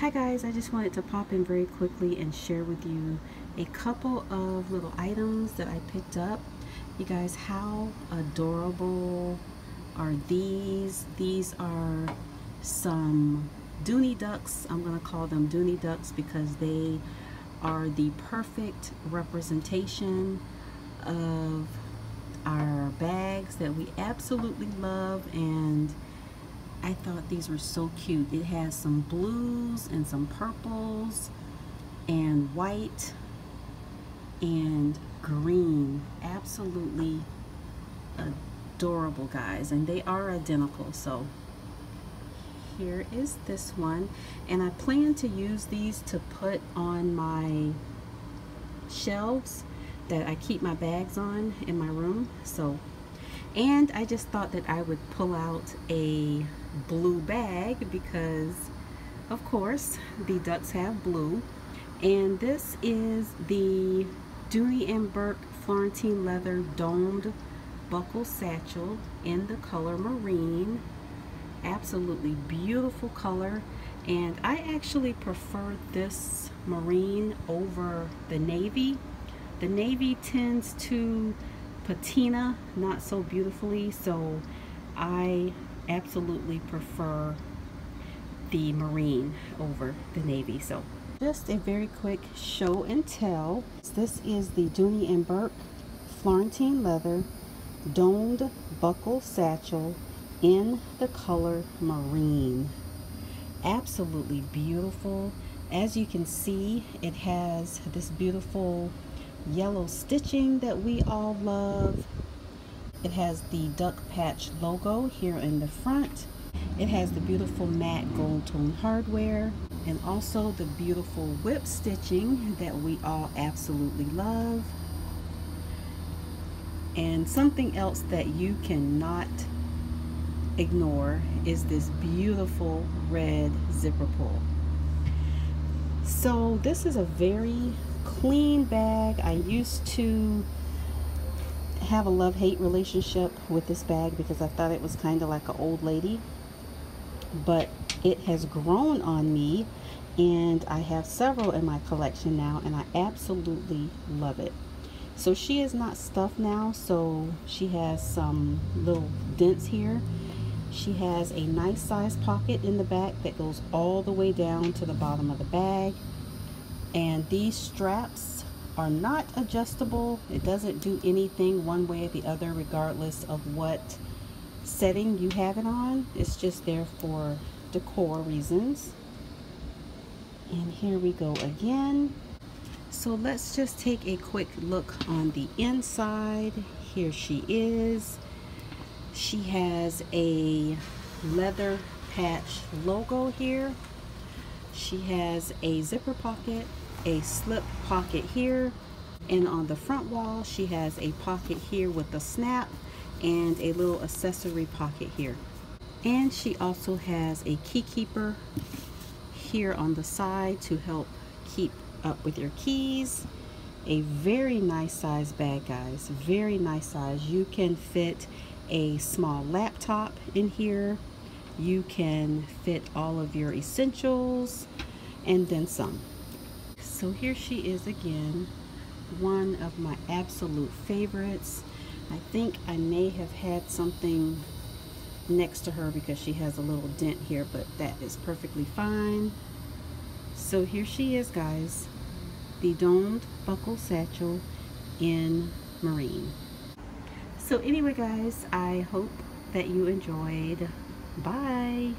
Hi guys, I just wanted to pop in very quickly and share with you a couple of little items that I picked up. You guys, how adorable are these? These are some Dooney ducks. I'm going to call them Dooney ducks because they are the perfect representation of our bags that we absolutely love and I thought these were so cute. It has some blues and some purples and white and green. Absolutely adorable, guys. And they are identical. So here is this one. And I plan to use these to put on my shelves that I keep my bags on in my room. So and I just thought that I would pull out a blue bag because of course the ducks have blue. And this is the Dooney and Bourke Florentine leather domed buckle satchel in the color marine. Absolutely beautiful color. And I actually prefer this marine over the navy. The navy tends to patina not so beautifully so I absolutely prefer the marine over the navy so. Just a very quick show and tell. This is the Dooney and Bourke Florentine leather domed buckle satchel in the color marine. Absolutely beautiful. As you can see it has this beautiful yellow stitching that we all love. It has the duck patch logo here in the front. It has the beautiful matte gold tone hardware and also the beautiful whip stitching that we all absolutely love. And something else that you cannot ignore is this beautiful red zipper pull. So this is a very clean bag. I used to have a love-hate relationship with this bag because I thought it was kind of like an old lady. But it has grown on me and I have several in my collection now and I absolutely love it. So she is not stuffed now, so she has some little dents here. She has a nice size pocket in the back that goes all the way down to the bottom of the bag and these straps are not adjustable. It doesn't do anything one way or the other regardless of what setting you have it on. It's just there for decor reasons. And here we go again. So let's just take a quick look on the inside. Here she is. She has a leather patch logo here. She has a zipper pocket, a slip pocket here, and on the front wall she has a pocket here with a snap and a little accessory pocket here. And she also has a key keeper here on the side to help keep up with your keys. A very nice size bag, guys. Very nice size. You can fit a small laptop in here you can fit all of your essentials and then some. So here she is again, one of my absolute favorites. I think I may have had something next to her because she has a little dent here, but that is perfectly fine. So here she is, guys, the domed buckle satchel in marine. So anyway, guys, I hope that you enjoyed Bye.